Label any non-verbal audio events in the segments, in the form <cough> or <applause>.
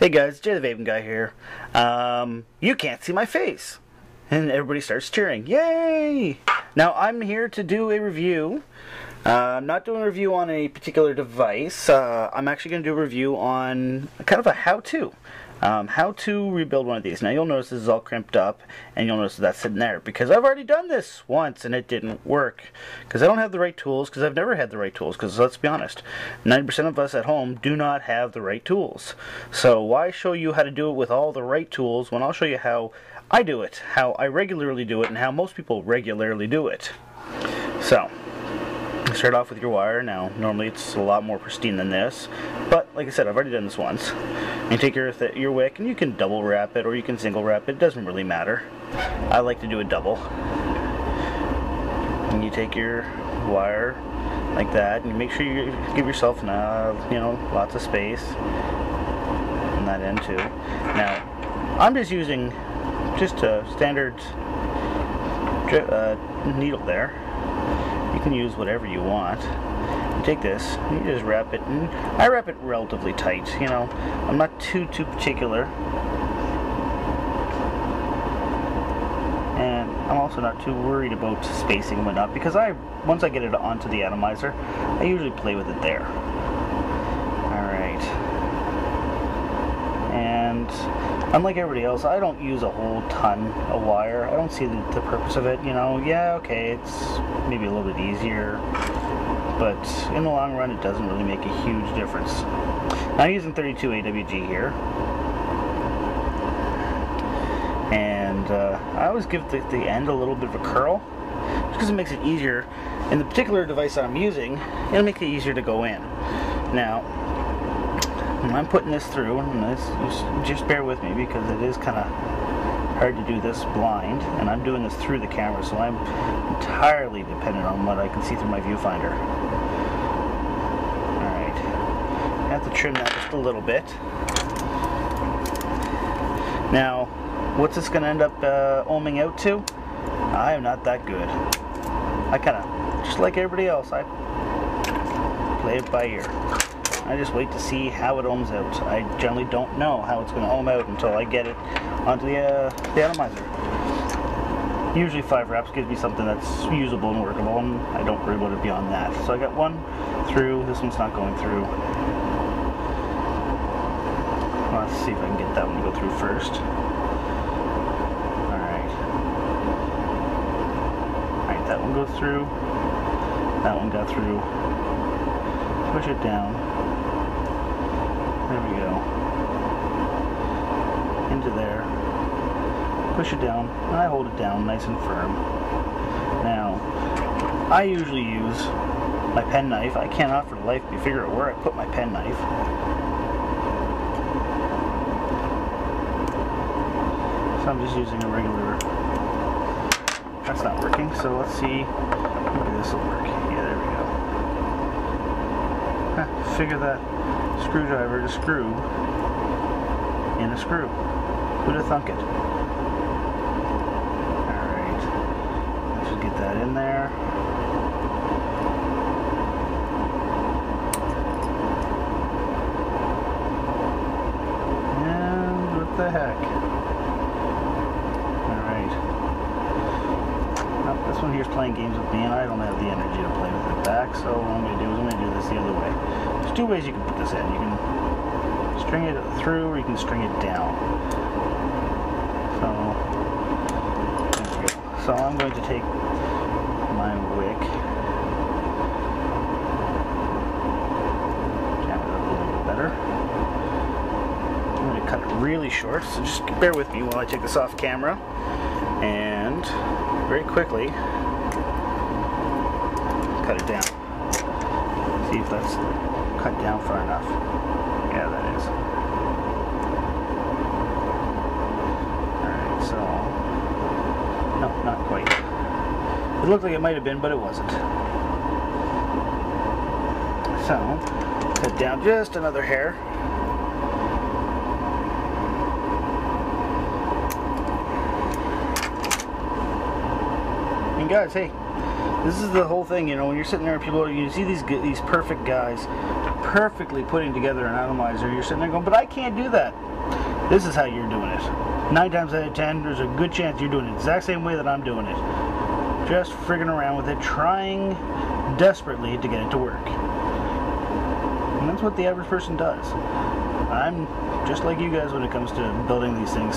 Hey guys, Jay the Vaping Guy here. Um, you can't see my face. And everybody starts cheering. Yay! Now I'm here to do a review. Uh, I'm not doing a review on a particular device. Uh, I'm actually going to do a review on kind of a how-to um, how to rebuild one of these. Now you'll notice this is all crimped up and you'll notice that's sitting there because I've already done this once and it didn't work because I don't have the right tools because I've never had the right tools because let's be honest 90% of us at home do not have the right tools so why show you how to do it with all the right tools when I'll show you how I do it how I regularly do it and how most people regularly do it so start off with your wire. Now, normally it's a lot more pristine than this, but like I said, I've already done this once. You take your your wick and you can double wrap it or you can single wrap it. It doesn't really matter. I like to do a double. And you take your wire like that, and you make sure you give yourself enough, you know, lots of space on that end too. Now, I'm just using just a standard uh, needle there you can use whatever you want. Take this, you just wrap it, and I wrap it relatively tight, you know. I'm not too, too particular. And I'm also not too worried about spacing and whatnot, because I, once I get it onto the atomizer, I usually play with it there. Alright. And unlike everybody else, I don't use a whole ton of wire. I don't see the, the, purpose of it, you know. Yeah, okay, it's maybe a little bit easier, but in the long run, it doesn't really make a huge difference. I'm using 32 AWG here, and uh, I always give the, the end a little bit of a curl, because it makes it easier. In the particular device that I'm using, it'll make it easier to go in. Now, I'm putting this through, and this, just bear with me because it is kind of hard to do this blind, and I'm doing this through the camera, so I'm entirely dependent on what I can see through my viewfinder. Alright, I have to trim that just a little bit. Now, what's this going to end up uh, ohming out to? I am not that good. I kind of, just like everybody else, I play it by ear. I just wait to see how it ohms out. I generally don't know how it's going to ohm out until I get it onto the, uh, the atomizer. Usually five wraps gives me something that's usable and workable, and I don't worry about it beyond that. So I got one through, this one's not going through. Let's see if I can get that one to go through first. Alright. Alright, that one goes through. That one got through. Push it down. There we go. Into there. Push it down, and I hold it down nice and firm. Now, I usually use my pen knife. I cannot for the life of me figure out where I put my pen knife. So I'm just using a regular... That's not working, so let's see. Maybe this will work. Yeah, there we go. Huh, figure that screwdriver to screw in a screw. Who'd have thunk it? Alright. Let's just get that in there. And what the heck? Alright. This one here's playing games with me and I don't have the energy to play with it back, so what I'm going to do is I'm going to do this the other way. There's two ways you can put this in. You can string it through or you can string it down. So, so I'm going to take my wick, jam it up a little bit better. I'm going to cut it really short, so just bear with me while I take this off camera. And very quickly, cut it down. See if that's cut down far enough. Yeah, that is. Alright, so... No, not quite. It looked like it might have been, but it wasn't. So, cut down just another hair. Guys, hey, This is the whole thing, you know, when you're sitting there and people, you see these these perfect guys perfectly putting together an atomizer, you're sitting there going, but I can't do that. This is how you're doing it. Nine times out of ten, there's a good chance you're doing it the exact same way that I'm doing it. Just frigging around with it, trying desperately to get it to work. And that's what the average person does. I'm just like you guys when it comes to building these things.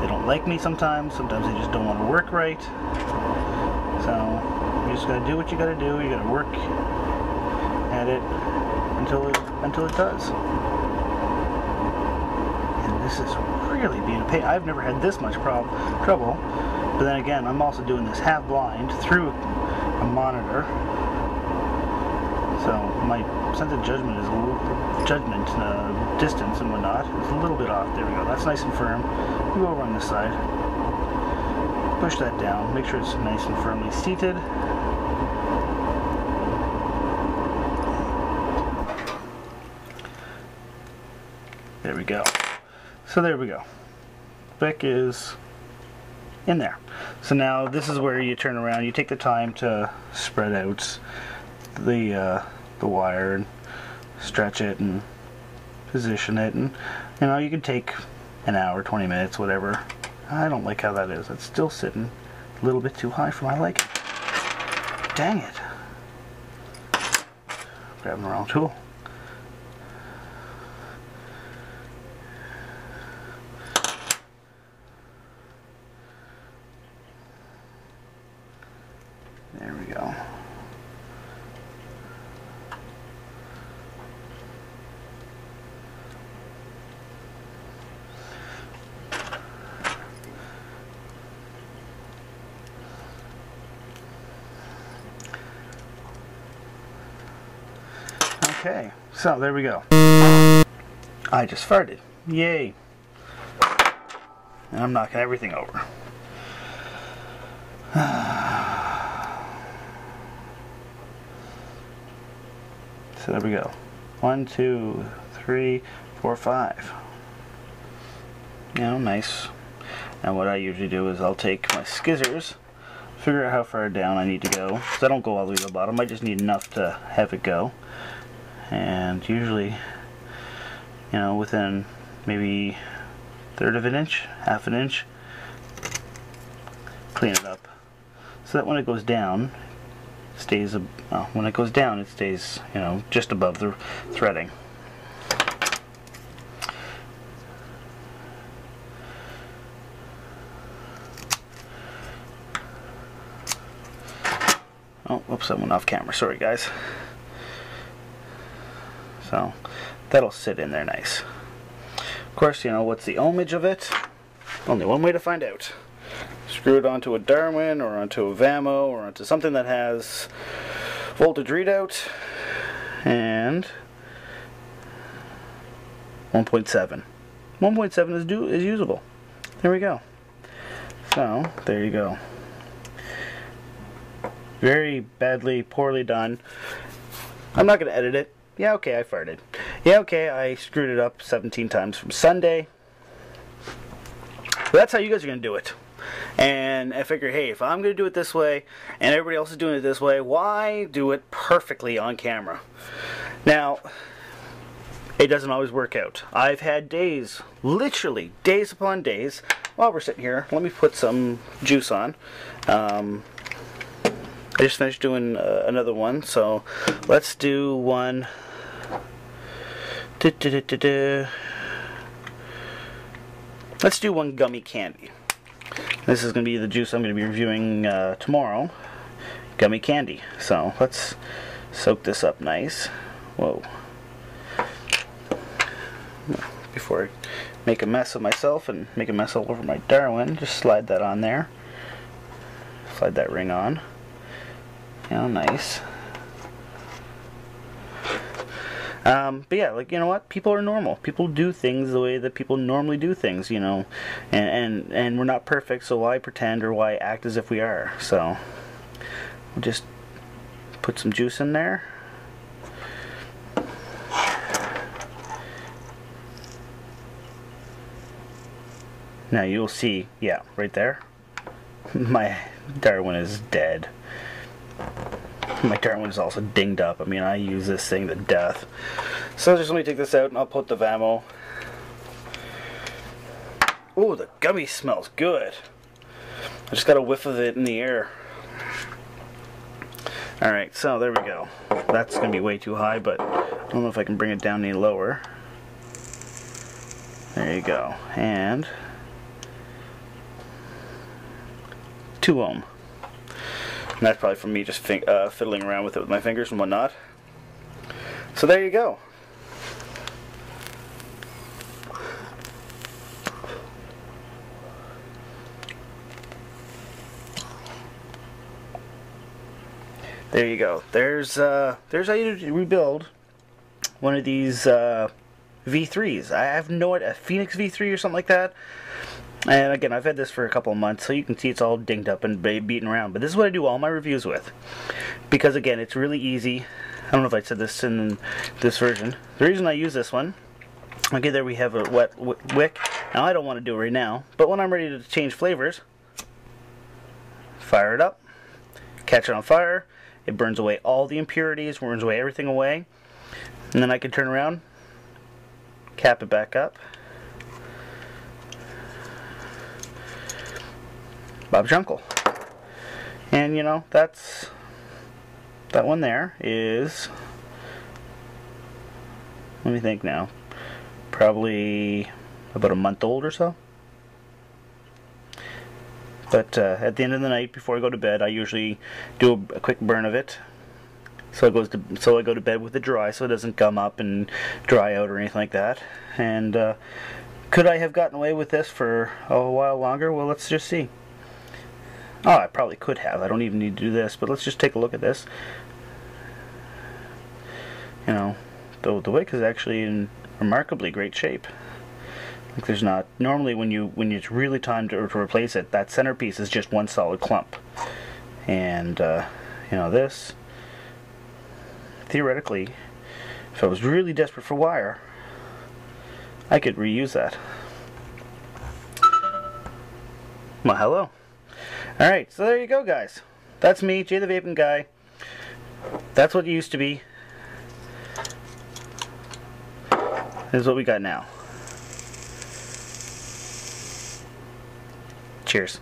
They don't like me sometimes, sometimes they just don't want to work right. So you just gotta do what you gotta do, you gotta work at it until it until it does. And this is really being a pain. I've never had this much prob- trouble. But then again, I'm also doing this half blind through a monitor. So my sense of judgment is a little, judgment uh, distance and whatnot is a little bit off. There we go. That's nice and firm. Go over on this side. Push that down. Make sure it's nice and firmly seated. There we go. So there we go. Bic is in there. So now this is where you turn around. You take the time to spread out the uh, the wire and stretch it and position it, and you know you can take an hour, 20 minutes, whatever. I don't like how that is. It's still sitting a little bit too high for my liking. Dang it! Grabbing the wrong tool. There we go. Okay, so there we go. I just farted. Yay. And I'm knocking everything over. <sighs> So there we go. One, two, three, four, five. You know, nice. And what I usually do is I'll take my skizzers, figure out how far down I need to go. Because I don't go all the way to the bottom, I just need enough to have it go. And usually, you know, within maybe third of an inch, half an inch, clean it up. So that when it goes down, stays well, when it goes down it stays you know just above the threading. Oh whoops I went off camera. Sorry guys so that'll sit in there nice. Of course you know what's the ohmage of it? Only one way to find out. Screw it onto a Darwin or onto a Vamo or onto something that has voltage readout and 1.7 1.7 is do is usable. There we go. So there you go. Very badly poorly done. I'm not gonna edit it yeah okay I farted yeah okay I screwed it up 17 times from Sunday but that's how you guys are gonna do it and I figure, hey, if I'm going to do it this way and everybody else is doing it this way, why do it perfectly on camera? Now, it doesn't always work out. I've had days, literally days upon days, while we're sitting here, let me put some juice on. Um, I just finished doing uh, another one, so let's do one. Let's do one gummy candy. This is going to be the juice I'm going to be reviewing uh, tomorrow. Gummy candy. So let's soak this up nice. Whoa. Before I make a mess of myself and make a mess all over my Darwin, just slide that on there. Slide that ring on. Know, nice. Um, but yeah, like you know what? People are normal. People do things the way that people normally do things, you know, and and and we're not perfect, so why pretend or why act as if we are? So we'll just put some juice in there. Now you'll see, yeah, right there. <laughs> My Darwin is dead. My Darwin is also dinged up. I mean, I use this thing to death. So just let me take this out and I'll put the Vamo. Ooh, the gummy smells good. I just got a whiff of it in the air. Alright, so there we go. That's going to be way too high, but I don't know if I can bring it down any lower. There you go. And 2 ohm. And that's probably from me just uh, fiddling around with it with my fingers and whatnot. So there you go. There you go. There's uh, there's how you rebuild one of these uh, V3s. I have no idea, a Phoenix V3 or something like that. And again, I've had this for a couple of months, so you can see it's all dinged up and beaten around. But this is what I do all my reviews with. Because again, it's really easy. I don't know if I said this in this version. The reason I use this one, okay, there we have a wet wick. Now I don't want to do it right now, but when I'm ready to change flavors, fire it up, catch it on fire, it burns away all the impurities, burns away everything away, and then I can turn around, cap it back up, Bob's uncle. And you know, that's that one there is let me think now. Probably about a month old or so. But uh, at the end of the night, before I go to bed, I usually do a, a quick burn of it. So it goes to so I go to bed with it dry, so it doesn't gum up and dry out or anything like that. And uh, could I have gotten away with this for a while longer? Well, let's just see. Oh, I probably could have. I don't even need to do this, but let's just take a look at this. You know, the, the wick is actually in remarkably great shape. Like there's not normally when you when it's really time to, to replace it, that centerpiece is just one solid clump. And uh, you know this theoretically, if I was really desperate for wire, I could reuse that. Well, hello. Alright, so there you go, guys. That's me, Jay the Vaping Guy. That's what it used to be. Is what we got now. Cheers.